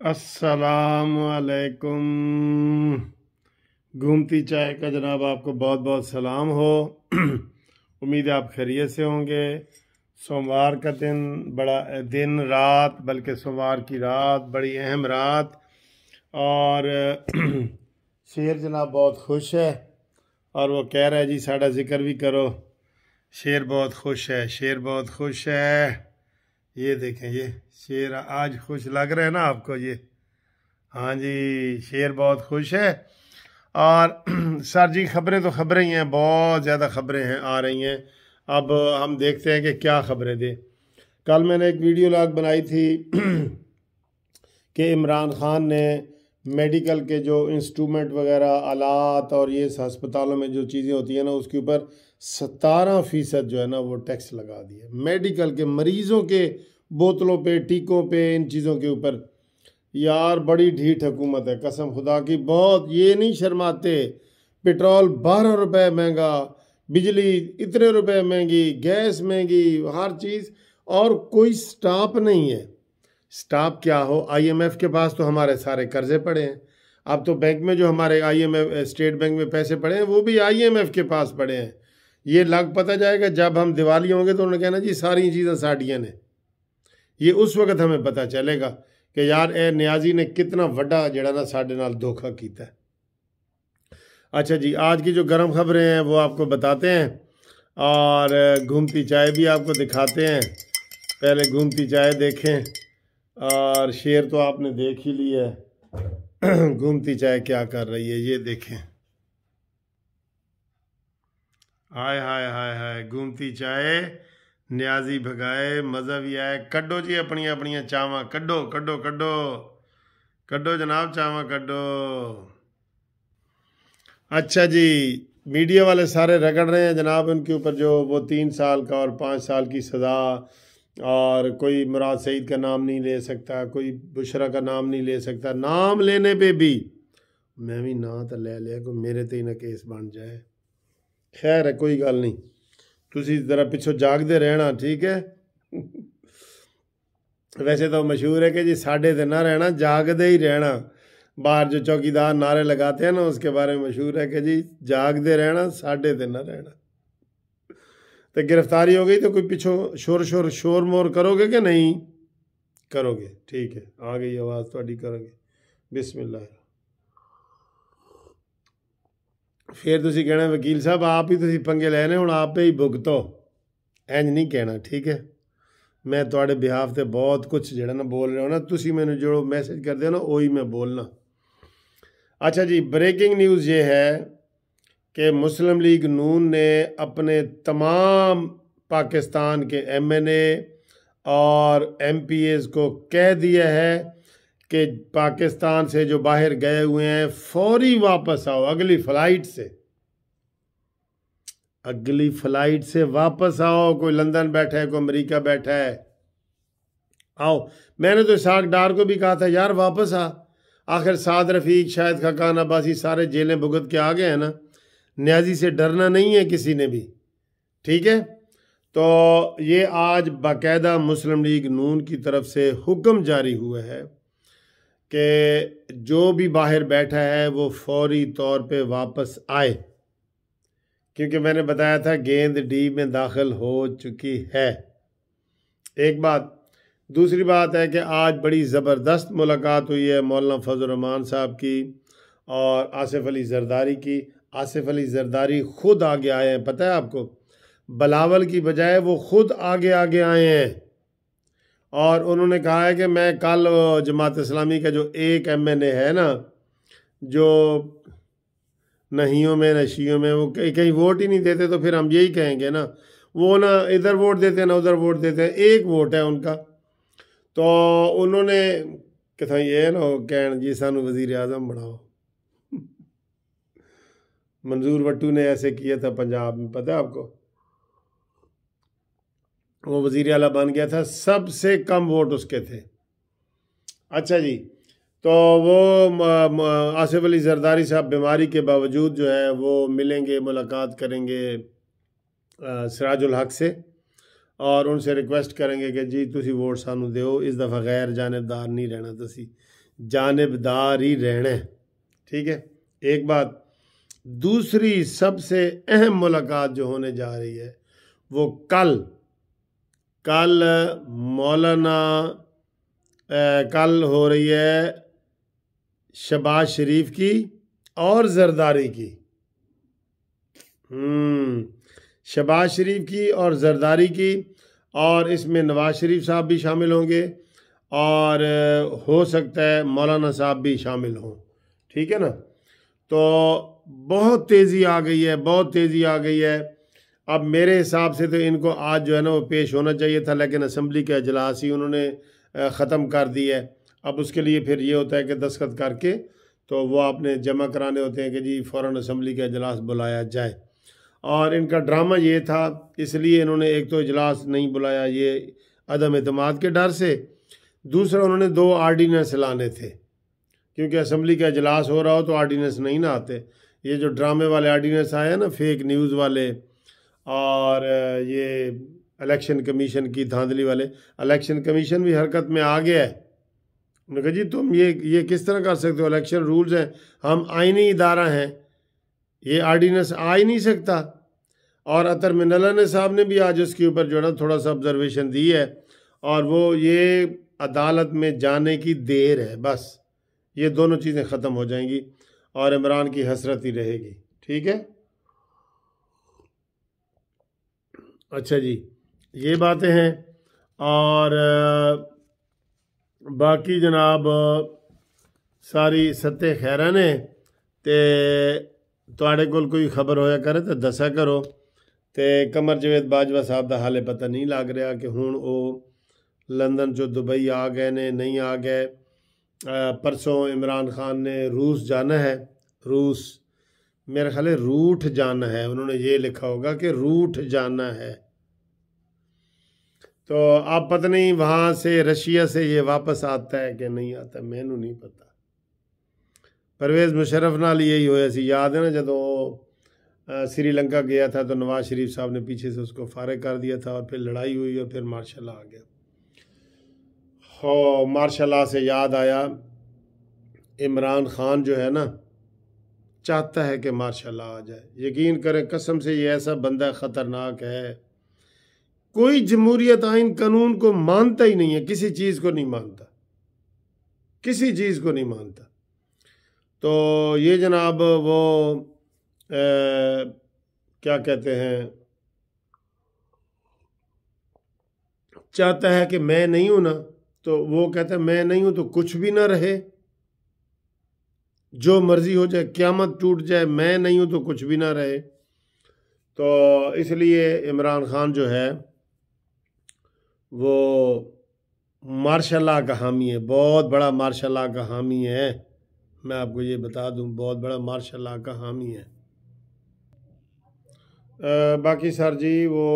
असलकुम घूमती चाय का जनाब आपको बहुत बहुत सलाम हो। उम्मीद है आप खैरियत से होंगे। सोमवार का दिन बड़ा दिन रात, बल्कि सोमवार की रात बड़ी अहम रात। और शेर जनाब बहुत खुश है और वो कह रहा है, जी साढ़ा ज़िक्र भी करो। शेर बहुत खुश है, शेर बहुत खुश है। ये देखें, ये शेर आज खुश लग रहा है ना आपको ये? हाँ जी, शेर बहुत खुश है। और सर जी, खबरें तो खबरें ही हैं, बहुत ज़्यादा खबरें हैं, आ रही हैं। अब हम देखते हैं कि क्या खबरें दें। कल मैंने एक वीडियो लाग बनाई थी कि इमरान खान ने मेडिकल के जो इंस्ट्रूमेंट वगैरह, आलात और ये अस्पतालों में जो चीज़ें होती हैं ना, उसके ऊपर सतारह फ़ीसद जो है ना, वो टैक्स लगा दिया मेडिकल के मरीज़ों के बोतलों पे, टीकों पे, इन चीज़ों के ऊपर। यार, बड़ी ढीठ हुकूमत है, कसम खुदा की, बहुत। ये नहीं शर्माते, पेट्रोल बारह रुपए महँगा, बिजली इतने रुपए महँगी, गैस महँगी, हर चीज़। और कोई स्टाफ नहीं है। स्टाफ क्या हो? आईएमएफ के पास तो हमारे सारे कर्जे पड़े हैं। अब तो बैंक में जो हमारे आईएमएफ स्टेट बैंक में पैसे पड़े हैं, वो भी आईएमएफ के पास पड़े हैं। ये लग पता जाएगा, जब हम दिवाली होंगे तो उन्होंने कहना जी, सारी चीज़ें साड़ियाँ ने ये उस वक्त हमें पता चलेगा कि यार, ए, न्याजी ने कितना व्डा जड़ा ना साढ़े नाल धोखा किया है। अच्छा जी, आज की जो गर्म खबरें हैं, वो आपको बताते हैं और घूमती चाय भी आपको दिखाते हैं। पहले घूमती चाय देखें। और शेर तो आपने देख ही लिया है। घूमती चाय क्या कर रही है, ये देखें। हाय हाय हाय हाय घूमती चाय न्याजी भगाए मज़ा भी आए। कड्डो जी अपन अपन चाव कड्डो कड्डो कड्डो। कड्डो जनाब, चाव कड्डो। अच्छा जी, मीडिया वाले सारे रगड़ रहे हैं जनाब, उनके ऊपर जो वो तीन साल का और पाँच साल की सज़ा और कोई मुराद सईद का नाम नहीं ले सकता कोई बुशरा का नाम नहीं ले सकता नाम लेने पे भी मैं भी ना तो ले लिया को मेरे तो ही ना केस बन जाए खैर है कोई गल नहीं ਤੁਸੀਂ ਜ਼ਰਾ ਪਿੱਛੋਂ ਜਾਗਦੇ ਰਹਿਣਾ ਠੀਕ ਹੈ वैसे तो मशहूर है कि जी साढ़े तो ना रहना जागते ही रहना बाहर जो चौकीदार नारे लगाते हैं ना उसके बारे में मशहूर है कि जी जागते रहना साढ़े तो ना रहना तो गिरफ्तारी हो गई तो कोई पिछो शोर शोर शोर मोर करोगे कि नहीं करोगे ठीक है आ गई आवाज़ थोड़ी करोगे बिस्मिल्लाह ਫਿਰ ਤੁਸੀਂ ਕਹਿਣਾ ਵਕੀਲ ਸਾਹਿਬ ਆਪ ਹੀ ਤੁਸੀਂ ਪੰਗੇ ਲੈਣੇ ਹੁਣ ਆਪੇ ਹੀ ਭੁਗਤੋ ਇੰਜ ਨਹੀਂ ਕਹਿਣਾ ਠੀਕ ਹੈ ਮੈਂ ਤੁਹਾਡੇ ਬਿਹਾਫ ਤੇ ਬਹੁਤ ਕੁਝ ਜਿਹੜਾ ਨਾ ਬੋਲ ਰਿਹਾ ਹਾਂ ਨਾ ਤੁਸੀਂ ਮੈਨੂੰ ਜੋ ਮੈਸੇਜ ਕਰਦੇ ਹੋ ਨਾ ਉਹੀ ਮੈਂ ਬੋਲਣਾ अच्छा जी ब्रेकिंग न्यूज़ ये है कि मुस्लिम लीग नून ने अपने तमाम पाकिस्तान के एमएनए और एम पी एमपीएस को कह दिया है कि पाकिस्तान से जो बाहर गए हुए हैं, फौरी वापस आओ, अगली फ़्लाइट से। अगली फ़्लाइट से वापस आओ, कोई लंदन बैठा है, कोई अमेरिका बैठा है। आओ, मैंने तो इसाक डार को भी कहा था, यार, वापस आ। आखिर साद रफ़ीक शायद खकान, अब्बासी सारे जेलें भुगत के आ गए हैं ना। न्याजी से डरना नहीं है किसी ने भी। ठीक है? तो ये आज बाकायदा मुस्लिम लीग नून की तरफ़ से हुक्म जारी हुआ है कि जो भी बाहर बैठा है, वो फौरी तौर पे वापस आए। क्योंकि मैंने बताया था, गेंद डी में दाखिल हो चुकी है। एक बात। दूसरी बात है कि आज बड़ी ज़बरदस्त मुलाकात हुई है मौलाना फजलरहमान साहब की और आसिफ अली जरदारी की। आसिफ अली जरदारी खुद आगे आए हैं। पता है आपको? बलावल की बजाय वो खुद आगे आगे आए हैं। और उन्होंने कहा है कि मैं कल जमात इस्लामी का जो एक एम एन ए है ना, जो नहियों में, नशियों में, वो कहीं कहीं वोट ही नहीं देते तो फिर हम यही कहेंगे ना। वो ना इधर वोट देते हैं, ना उधर वोट देते हैं, एक वोट है उनका। तो उन्होंने, कथा ये ना कह जी, सानू वज़ीर आज़म बनाओ। मंजूर वट्टू ने ऐसे किया था पंजाब में, पता है आपको? वो वज़ीर अला बन गया था, सबसे कम वोट उसके थे। अच्छा जी तो वो आसिफ अली जरदारी साहब बीमारी के बावजूद जो है, वो मिलेंगे, मुलाकात करेंगे सिराजुल हक से, और उनसे रिक्वेस्ट करेंगे कि, जी तुम वोट सानू दो इस दफ़ा गैर जानबदार नहीं रहना, तुसी जानबदार ही रहना ठीक है? एक बात दूसरी सबसे अहम मुलाकात जो होने जा रही है वो कल कल मौलाना कल हो रही है शबाज शरीफ की और जरदारी की। हम्म, शबाज शरीफ की और जरदारी की और इसमें नवाज़ शरीफ साहब भी शामिल होंगे और हो सकता है मौलाना साहब भी शामिल हों। ठीक है ना? तो बहुत तेज़ी आ गई है, बहुत तेज़ी आ गई है। अब मेरे हिसाब से तो इनको आज जो है ना वो पेश होना चाहिए था, लेकिन असम्बली के अजलास ही उन्होंने ख़त्म कर दी है। अब उसके लिए फिर ये होता है कि दस्खत करके तो वो आपने जमा कराने होते हैं कि जी फ़ौर असम्बली के अजलास बुलाया जाए। और इनका ड्रामा ये था, इसलिए इन्होंने एक तो इजलास नहीं बुलाया ये अदम अतमाद के डर से, दूसरा उन्होंने दो आर्डीनेंस लाने थे। क्योंकि असम्बली का अजलास हो रहा हो तो आर्डीनेंस नहीं ना आते। ये जो ड्रामे वाले आर्डीनेंस आए हैं ना फेक न्यूज़ वाले और ये इलेक्शन कमीशन की धांधली वाले इलेक्शन कमीशन भी हरकत में आ गया है। उन्होंने कहा, जी, तुम ये ये किस तरह कर सकते हो? इलेक्शन रूल्स हैं। हम आइनी इदारा हैं। ये आर्डीनेंस आ ही नहीं सकता। और अतर मिनला साहब ने भी आज उसके ऊपर जो है ना, थोड़ा सा ऑब्जर्वेशन दी है और वो ये अदालत में जाने की देर है, बस। ये दोनों चीज़ें ख़त्म हो जाएँगी। और इमरान की हसरत ही रहेगी ठीक है अच्छा जी ये बातें हैं और बाकी जनाब सारी सत्ते खैर ने ते ਤੁਹਾਡੇ ਕੋਲ ਕੋਈ ਖਬਰ ਹੋਇਆ ਕਰੇ ਤਾਂ ਦੱਸਿਆ ਕਰੋ ਤੇ ਕਮਰ ਜਵੇਦ ਬਾਜਵਾ ਸਾਹਿਬ ਦਾ ਹਾਲੇ ਪਤਾ ਨਹੀਂ ਲੱਗ ਰਿਹਾ ਕਿ ਹੁਣ ਉਹ ਲੰਡਨ ਚੋਂ ਦੁਬਈ ਆ ਗਏ ਨੇ ਨਹੀਂ ਆ ਗਏ परसों इमरान खान ने रूस जाना है। रूस, मेरा ख्याल रूठ जाना है। उन्होंने ये लिखा होगा कि रूठ जाना है। तो आप पता नहीं वहाँ से, रशिया से ये वापस आता है कि नहीं आता, मैनू नहीं पता। परवेज़ मुशरफ नाल यही होया सी। याद है ना जदों श्रीलंका गया था तो नवाज़ शरीफ साहब ने पीछे से उसको फारग कर दिया था और फिर लड़ाई हुई और फिर मार्शल आ गया। हो मार्शल से याद आया इमरान खान जो है ना चाहता है कि मार्शल आ जाए। यकीन करें कसम से ये ऐसा बंदा ख़तरनाक है। कोई जमहूरियत आइन कानून को मानता ही नहीं है किसी चीज़ को नहीं मानता। किसी चीज़ को नहीं मानता। तो ये जनाब वो ए, क्या कहते हैं चाहता है कि मैं नहीं हूँ ना तो वो कहते हैं मैं नहीं हूँ तो कुछ भी ना रहे। जो मर्ज़ी हो जाए क्यामत टूट जाए मैं नहीं हूँ तो कुछ भी ना रहे। तो इसलिए इमरान खान जो है वो मार्शल्ला का हामी है। बहुत बड़ा मार्शल्ला का हामी है। मैं आपको ये बता दूँ बहुत बड़ा मार्शल्ला का हामी है। आ, बाकी सर जी वो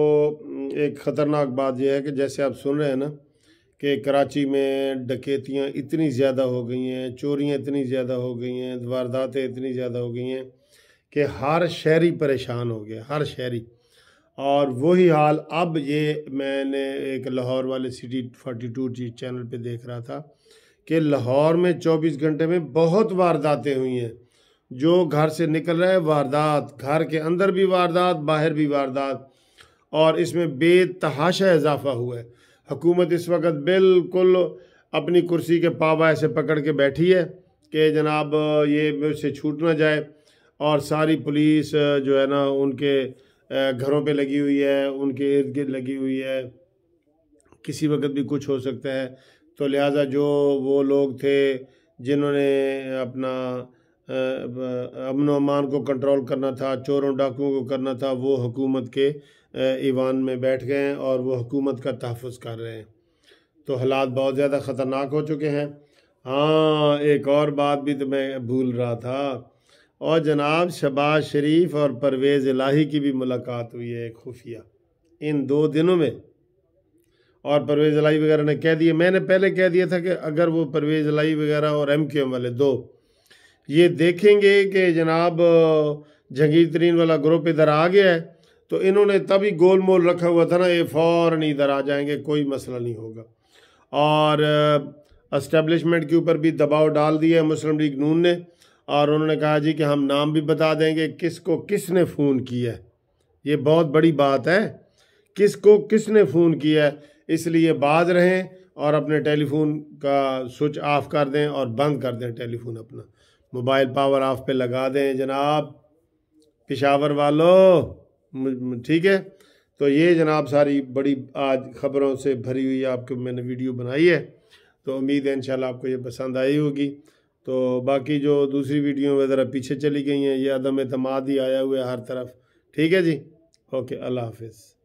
एक ख़तरनाक बात यह है कि जैसे आप सुन रहे हैं ना कि कराची में डकैतियाँ इतनी ज़्यादा हो गई हैं, चोरियाँ इतनी ज़्यादा हो गई हैं, वारदातें इतनी ज़्यादा हो गई हैं कि हर शहरी परेशान हो गया, हर शहरी। और वही हाल अब ये मैंने एक लाहौर वाले सिटी फोर्टी टू जी चैनल पे देख रहा था कि लाहौर में 24 घंटे में बहुत वारदातें हुई हैं। जो घर से निकल रहा वारदात, घर के अंदर भी वारदात, बाहर भी वारदात, और इसमें बेतहाशा इजाफा हुआ है। हुकूमत इस वक्त बिल्कुल अपनी कुर्सी के पावा ऐसे पकड़ के बैठी है कि जनाब, ये उससे छूट ना जाए और सारी पुलिस जो है ना, उनके घरों पे लगी हुई है, उनके इर्द गिर्द लगी हुई है। किसी वक्त भी कुछ हो सकता है। तो लिहाजा जो वो लोग थे, जिन्होंने अपना अमन अमान को कंट्रोल करना था, चोरों डाकुओं को करना था, वो हुकूमत के ईवान में बैठ गए हैं और वो हुकूमत का तहफ़ कर रहे हैं। तो हालात बहुत ज़्यादा ख़तरनाक हो चुके हैं। हाँ एक और बात भी तो मैं भूल रहा था। और जनाब, शबाज शरीफ और परवेज़ इलाही की भी मुलाकात हुई है खुफिया, इन दो दिनों में। और परवेज़ इलाही वगैरह ने कह दिया, मैंने पहले कह दिया था कि अगर वो परवेज़ इलाही वगैरह और एम वाले दो ये देखेंगे कि जनाब जहांगीर तरीन वाला ग्रुप इधर आ गया है तो इन्होंने तभी गोल मोल रखा हुआ था ना, ये फ़ौर इधर आ जाएँगे, कोई मसला नहीं होगा। और अस्टेब्लिशमेंट के ऊपर भी दबाव डाल दिया है मुस्लिम लीग नून ने, और उन्होंने कहा जी कि हम नाम भी बता देंगे, किसको किसने फ़ोन किया है। ये बहुत बड़ी बात है, किसको किसने फ़ोन किया है, इसलिए बाज रहें और अपने टेलीफोन का स्विच ऑफ़ कर दें और बंद कर दें टेलीफोन अपना। मोबाइल पावर ऑफ़ पे लगा दें जनाब। पिशावर वालों ठीक है? तो ये जनाब सारी बड़ी आज ख़बरों से भरी हुई आपको मैंने वीडियो बनाई है। तो उम्मीद है इंशाल्लाह आपको ये पसंद आई होगी। तो बाकी जो दूसरी वीडियो वगैरह पीछे चली गई हैं, ये अदम अतमाद ही आया हुआ है हर तरफ़। ठीक है जी? ओके, अल्लाह हाफिज़।